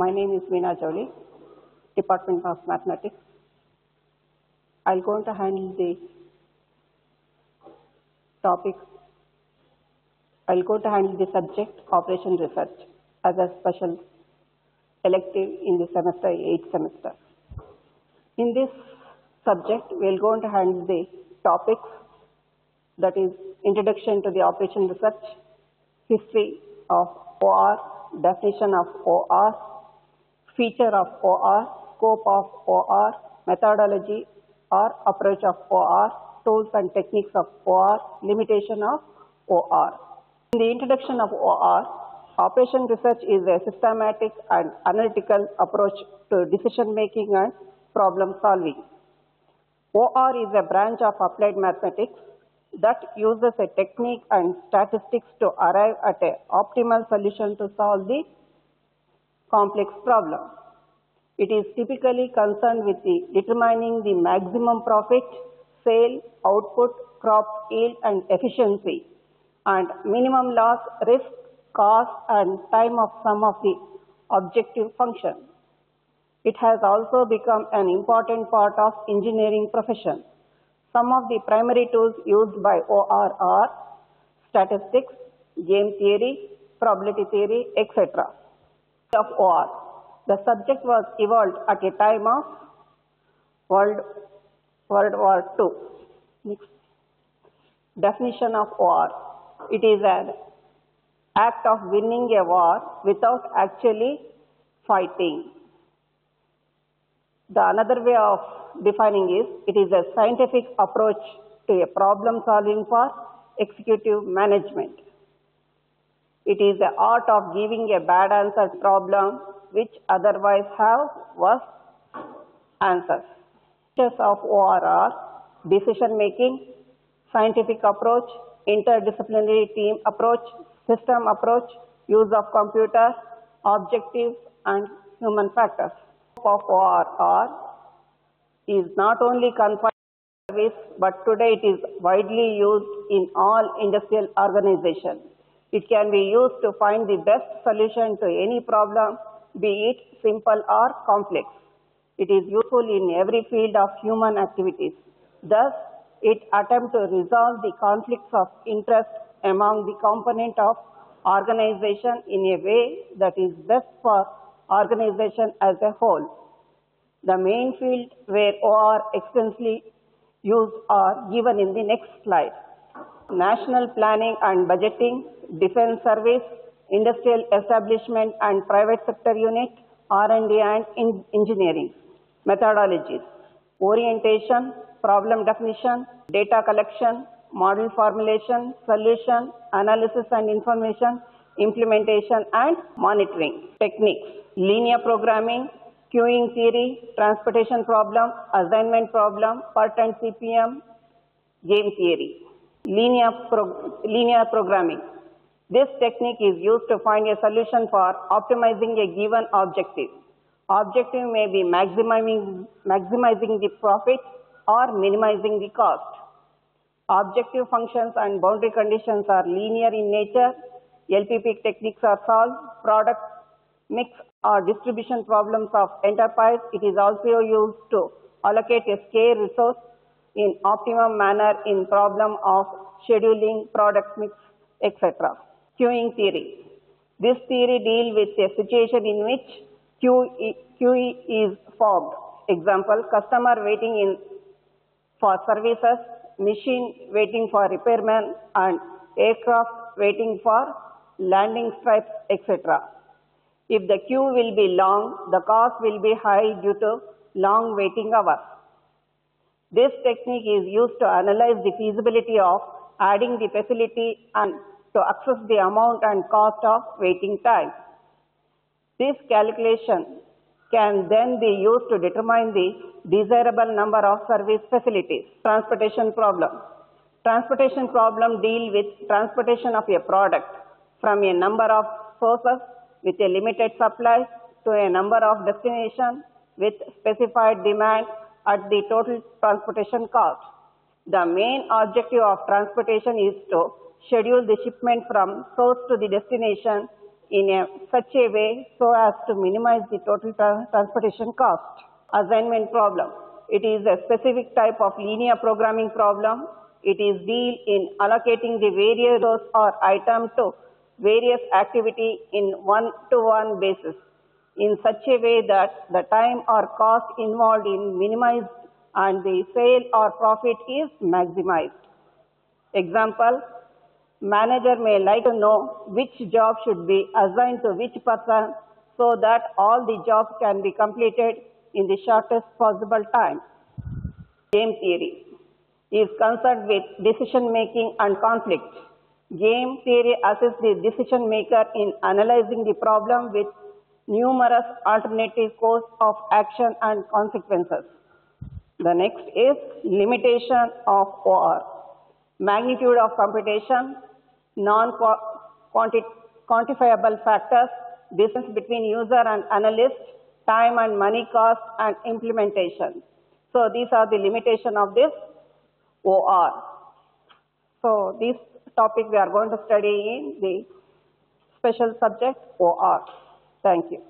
My name is Veena Jawali, Department of Mathematics. I'll going to handle the topic. I'll go to handle the subject Operation Research as a special elective in the semester, 8th semester. In this subject, we're going to handle the topics that is Introduction to the Operation Research, History of OR, Definition of OR, Feature of OR, Scope of OR, Methodology or Approach of OR, Tools and Techniques of OR, Limitation of OR. In the introduction of OR, Operation Research is a systematic and analytical approach to decision making and problem solving. OR is a branch of applied mathematics that uses a technique and statistics to arrive at an optimal solution to solve the complex problem. It is typically concerned with the determining the maximum profit, sale, output, crop yield and efficiency and minimum loss, risk, cost and time of some of the objective function. It has also become an important part of engineering profession. Some of the primary tools used by OR are statistics, game theory, probability theory, etc. Of OR. The subject was evolved at a time of World, World War II. Definition of OR. It is an act of winning a war without actually fighting. The another way of defining is it is a scientific approach to a problem solving for executive management. It is the art of giving a bad answer problem which otherwise have worse answers. Features of OR are decision making, scientific approach, interdisciplinary team approach, system approach, use of computer, objectives and human factors. Of ORR is not only confined to service, but today it is widely used in all industrial organizations. It can be used to find the best solution to any problem, be it simple or complex. It is useful in every field of human activities. Thus, it attempts to resolve the conflicts of interest among the component of organization in a way that is best for organization as a whole. The main field where OR extensively used are given in the next slide. National planning and budgeting, defense service, industrial establishment and private sector unit, R&D and in engineering. Methodologies, orientation, problem definition, data collection, model formulation, solution, analysis and information, implementation and monitoring. Techniques, linear programming, queuing theory, transportation problem, assignment problem, PERT and CPM, game theory. Linear, pro- linear programming. This technique is used to find a solution for optimizing a given objective. Objective may be maximizing, maximizing the profit or minimizing the cost. Objective functions and boundary conditions are linear in nature. LPP techniques are solved. Product mix or distribution problems of enterprise. It is also used to allocate a scarce resource in optimum manner in problem of scheduling, product mix, etc. Queuing theory. This theory deals with a situation in which queue, is formed. Example, customer waiting in for services, machine waiting for repairman and aircraft waiting for landing stripes, etc. If the queue will be long, the cost will be high due to long waiting hours. This technique is used to analyze the feasibility of adding the facility and to access the amount and cost of waiting time. This calculation can then be used to determine the desirable number of service facilities. Transportation problem. Transportation problem deal with transportation of a product from a number of sources with a limited supply to a number of destinations with specified demand at the total transportation cost. The main objective of transportation is to schedule the shipment from source to the destination in a, such a way so as to minimize the total tra- transportation cost. Assignment problem. It is a specific type of linear programming problem. It is deal in allocating the various rows or item to various activity in one-to-one basis in such a way that the time or cost involved in minimized and the sale or profit is maximized. Example, manager may like to know which job should be assigned to which person so that all the jobs can be completed in the shortest possible time. Game theory is concerned with decision making and conflict. Game theory assists the decision maker in analyzing the problem with numerous alternative course of action and consequences. The next is limitation of OR. Magnitude of computation, non-quantifiable factors, distance between user and analyst, time and money cost, and implementation. So these are the limitation of this OR. So this topic we are going to study in the special subject OR. Thank you.